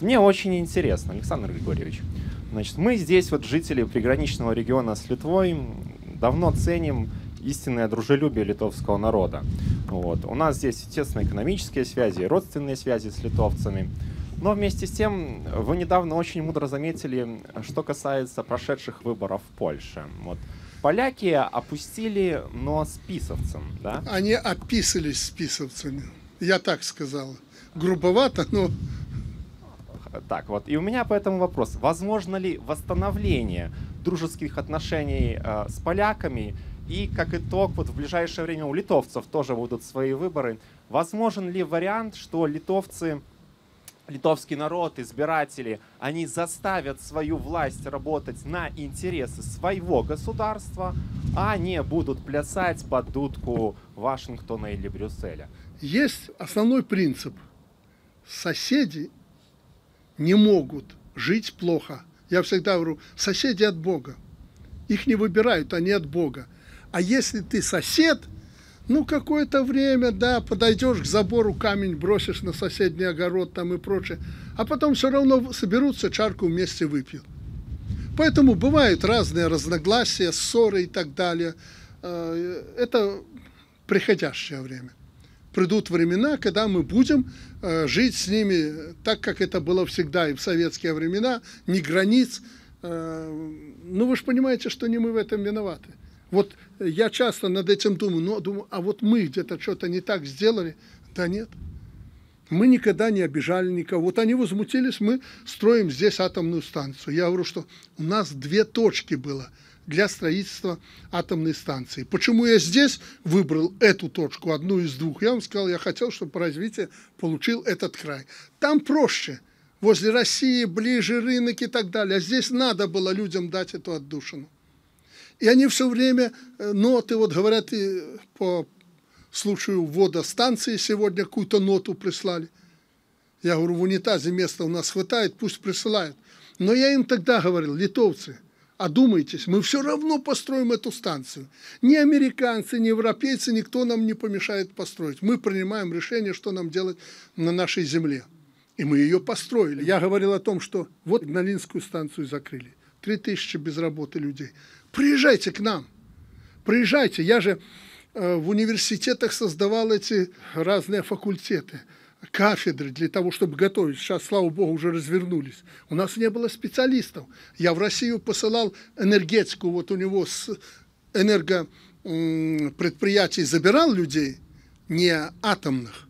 Мне очень интересно, Александр Григорьевич. Значит, мы здесь, вот жители приграничного региона с Литвой, давно ценим истинное дружелюбие литовского народа. Вот. У нас здесь, естественно, экономические связи, родственные связи с литовцами. Но вместе с тем, вы недавно очень мудро заметили, что касается прошедших выборов в Польше. Вот. Поляки опустили нос писовцам, да? Они описались с писовцами. Я так сказал. Грубовато, но... Так, вот. И у меня по этому вопрос. Возможно ли восстановление дружеских отношений э, с поляками и как итог, вот в ближайшее время у литовцев тоже будут свои выборы. Возможен ли вариант, что литовцы, литовский народ, избиратели, они заставят свою власть работать на интересы своего государства, а не будут плясать под дудку Вашингтона или Брюсселя? Есть основной принцип. Соседи не могут жить плохо. Я всегда говорю, соседи от Бога. Их не выбирают, они от Бога. А если ты сосед, ну, какое-то время, да, подойдешь к забору, камень бросишь на соседний огород там и прочее, а потом все равно соберутся, чарку вместе выпьют. Поэтому бывают разные разногласия, ссоры и так далее. Э, это приходящее время. Придут времена, когда мы будем э, жить с ними так, как это было всегда и в советские времена, ни границ. Э, ну, вы же понимаете, что не мы в этом виноваты. Вот я часто над этим думаю, но думаю, а вот мы где-то что-то не так сделали. Да нет. Мы никогда не обижали никого. Вот они возмутились, мы строим здесь атомную станцию. Я говорю, что у нас две точки было для строительства атомной станции. Почему я здесь выбрал эту точку, одну из двух? Я вам сказал, я хотел, чтобы развитие получил этот край. Там проще. Возле России ближе рынок и так далее. А здесь надо было людям дать эту отдушину. И они все время э, ноты, вот говорят, и по случаю ввода станции сегодня какую-то ноту прислали. Я говорю, в унитазе места у нас хватает, пусть присылают. Но я им тогда говорил, литовцы, одумайтесь, мы все равно построим эту станцию. Ни американцы, ни европейцы, никто нам не помешает построить. Мы принимаем решение, что нам делать на нашей земле. И мы ее построили. Я говорил о том, что вот Игналинскую станцию закрыли. Три тысячи без работы людей. Приезжайте к нам. Приезжайте. Я же э, в университетах создавал эти разные факультеты, кафедры для того, чтобы готовить. Сейчас, слава богу, уже развернулись. У нас не было специалистов. Я в Россию посылал энергетику, вот у него с энергопредприятий забирал людей, не атомных,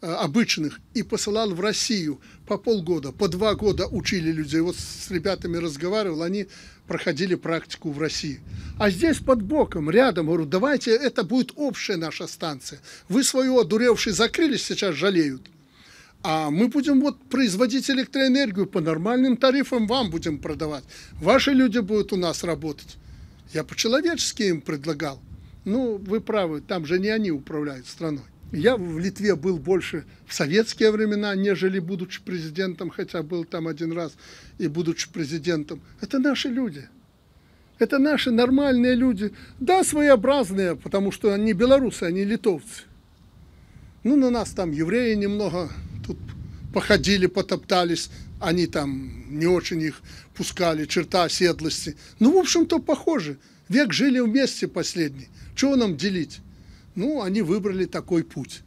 обычных и посылал в Россию по полгода, по два года учили людей. Вот с ребятами разговаривал, они проходили практику в России. А здесь под боком, рядом, говорю, давайте, это будет общая наша станция. Вы свою одуревшие закрылись, сейчас жалеют. А мы будем вот производить электроэнергию по нормальным тарифам, вам будем продавать. Ваши люди будут у нас работать. Я по-человечески им предлагал. Ну, вы правы, там же не они управляют страной. Я в Литве был больше в советские времена, нежели будучи президентом, хотя был там один раз и будучи президентом. Это наши люди. Это наши нормальные люди. Да, своеобразные, потому что они белорусы, они литовцы. Ну, на нас там евреи немного тут походили, потоптались. Они там не очень их пускали, черта оседлости. Ну, в общем-то, похожи. Век жили вместе последний. Чего нам делить? Ну, они выбрали такой путь.